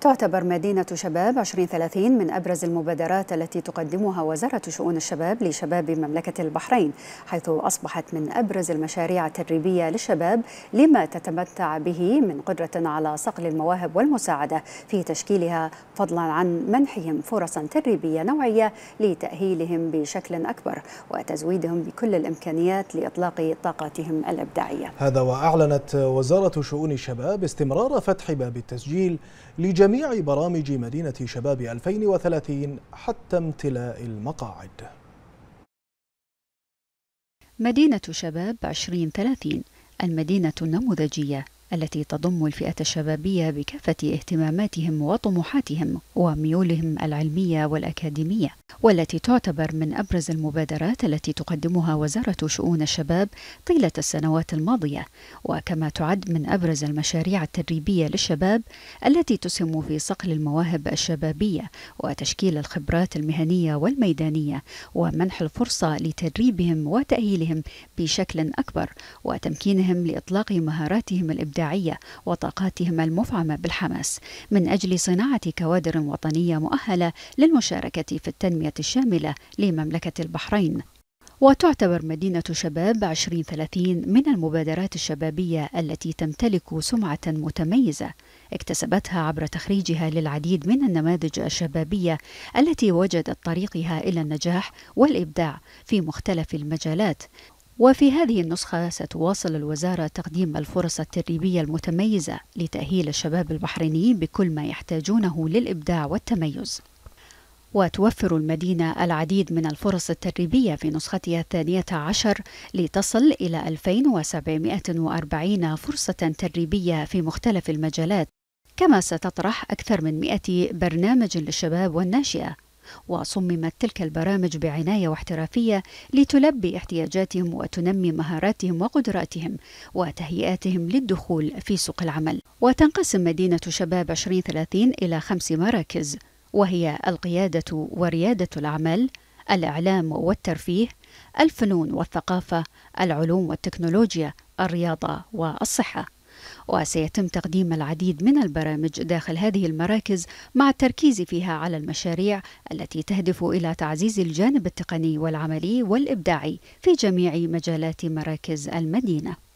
تعتبر مدينة شباب 2030 من أبرز المبادرات التي تقدمها وزارة شؤون الشباب لشباب مملكة البحرين حيث أصبحت من أبرز المشاريع التدريبية للشباب لما تتمتع به من قدرة على صقل المواهب والمساعدة في تشكيلها فضلا عن منحهم فرصا تدريبية نوعية لتأهيلهم بشكل أكبر وتزويدهم بكل الإمكانيات لإطلاق طاقاتهم الإبداعية. هذا وأعلنت وزارة شؤون الشباب استمرار فتح باب التسجيل لجميع جميع برامج مدينة شباب 2030 حتى امتلاء المقاعد. مدينة شباب 2030 المدينة النموذجية. التي تضم الفئة الشبابية بكافة اهتماماتهم وطموحاتهم وميولهم العلمية والأكاديمية والتي تعتبر من أبرز المبادرات التي تقدمها وزارة شؤون الشباب طيلة السنوات الماضية. وكما تعد من أبرز المشاريع التدريبية للشباب التي تسهم في صقل المواهب الشبابية وتشكيل الخبرات المهنية والميدانية ومنح الفرصة لتدريبهم وتأهيلهم بشكل أكبر وتمكينهم لإطلاق مهاراتهم الإبداعية الإبداعية وطاقاتهم المفعمة بالحماس من أجل صناعة كوادر وطنية مؤهلة للمشاركة في التنمية الشاملة لمملكة البحرين. وتعتبر مدينة شباب 2030 من المبادرات الشبابية التي تمتلك سمعة متميزة اكتسبتها عبر تخريجها للعديد من النماذج الشبابية التي وجدت طريقها إلى النجاح والإبداع في مختلف المجالات وفي هذه النسخة ستواصل الوزارة تقديم الفرص التدريبية المتميزة لتأهيل الشباب البحريني بكل ما يحتاجونه للإبداع والتميز. وتوفر المدينة العديد من الفرص التدريبية في نسختها الثانية عشر لتصل إلى 2740 فرصة تدريبية في مختلف المجالات كما ستطرح أكثر من 100 برنامج للشباب والناشئة وصممت تلك البرامج بعناية واحترافية لتلبي احتياجاتهم وتنمي مهاراتهم وقدراتهم وتهيئاتهم للدخول في سوق العمل. وتنقسم مدينة شباب 2030 إلى خمس مراكز وهي القيادة وريادة الأعمال الإعلام والترفيه الفنون والثقافة العلوم والتكنولوجيا الرياضة والصحة. وسيتم تقديم العديد من البرامج داخل هذه المراكز مع التركيز فيها على المشاريع التي تهدف إلى تعزيز الجانب التقني والعملي والإبداعي في جميع مجالات مراكز المدينة.